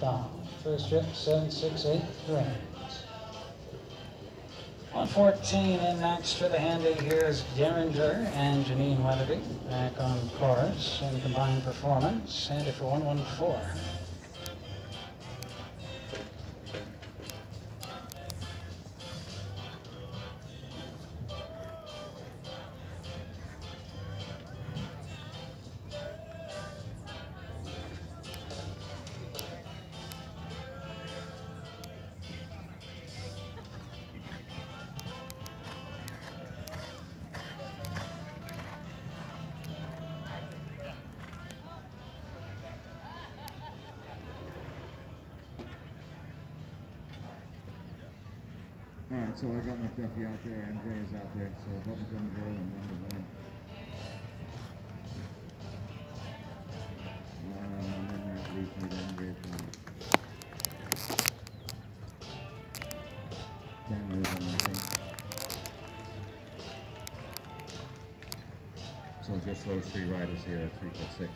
down. First trip, seven, six, eight, three. 114 in next for the handy here is Derringer and Janine Weatherby back on course in combined performance. Handy for 114. All right, so I got my Duffy out there, MJ is out there, so hope it's gonna go and run the win. Um, and to I think. So just those three riders here at three foot six.